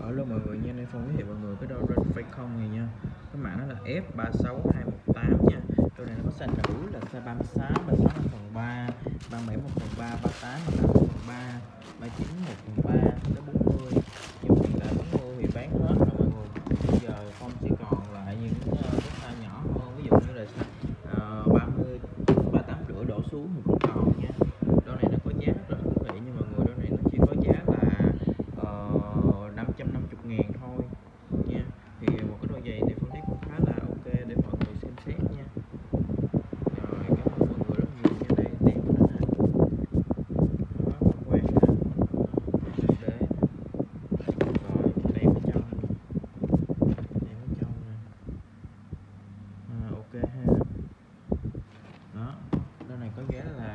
Ờ, Alo mọi người nha, nay Phong giới thiệu mọi người cái đôi red không này nha. Cái mã nó là F36218 nha. Đôi này nó có size nữ là size 36, 36 1 phần 3 37 1 phần 3, 38, 38 1 phần 3 39 1 phần 3, tới 40 Nhưng hiện tại 40 thì bán hết rồi mọi người. Bây giờ Phong chỉ còn lại những ờ, cái size nhỏ hơn Ví dụ như là size uh, 30, 38 rưỡi đổ xuống thì cũng còn nha. chục ngàn thôi. Nha. Thì một cái đôi giày Defonic cũng khá là ok để mọi người xem xét nha. Rồi cảm ơn mọi người rất nhiều nha. Đây tiếp nữa nè. Quen nè. Đế rồi đây bên trong đây bên châu nè. À, ok ha. Đó đôi này có giá là